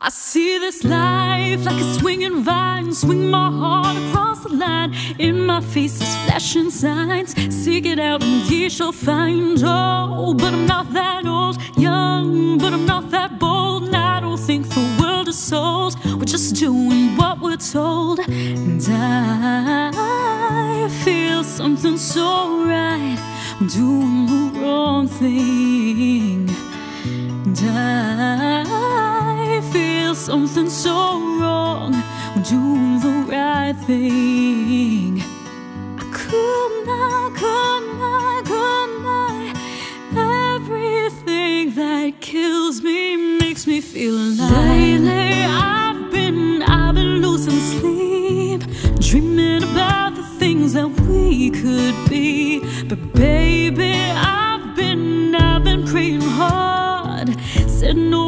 I see this life like a swinging vine. Swing my heart across the line. In my face is flashing signs. Seek it out and ye shall find. Oh, but I'm not that old Young, but I'm not that bold. And I don't think the world is sold. We're just doing what we're told. And I feel something so right. I'm doing the wrong thing something so wrong. I'm doing the right thing. I could not, could not, could not Everything that kills me makes me feel alive. Lately I've been, I've been losing sleep. Dreaming about the things that we could be. But baby, I've been, I've been praying hard. Said no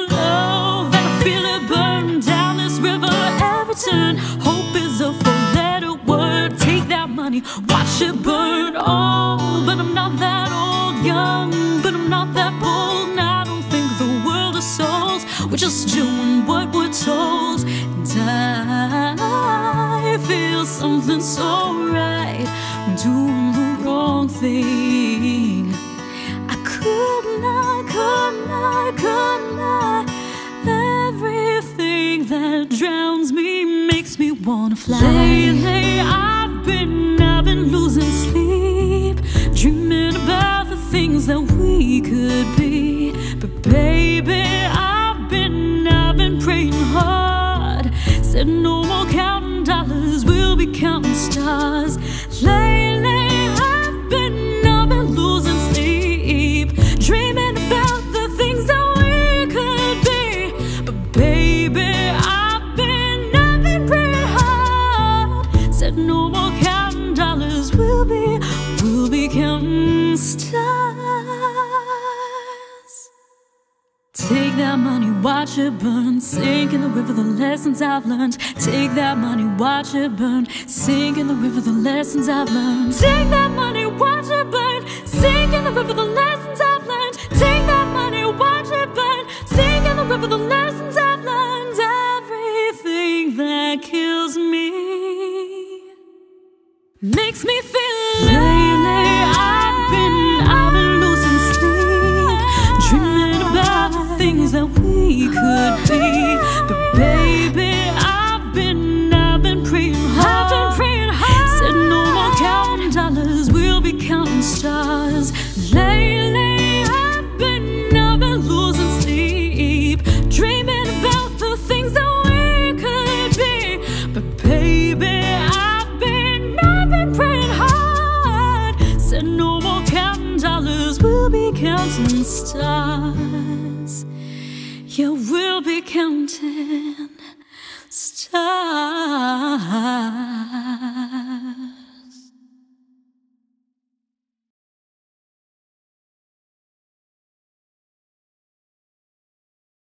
Money, watch it burn. Oh, but I'm not that old Young, but I'm not that bold. And I don't think the world is sold We're just doing what we're told. And I feel something so right. Doing the wrong thing. I could not, could not, could not. Everything that drowns me makes me wanna fly. Lately I've been, things that we could be. But baby, I've been, I've been praying hard. Said no more counting dollars, we'll be counting stars. Lately stars Take that money, watch it burn. Sink in the river, the lessons I've learned. Take that money, watch it burn. Sink in the river, the lessons I've learned. Take that money, watch it burn. Sink in the river, the lessons I've learned. Take that money, watch it burn. Sink in the river, the lessons I've learned. Everything that kills me makes me feel lately be counting stars. Yeah we'll be counting stars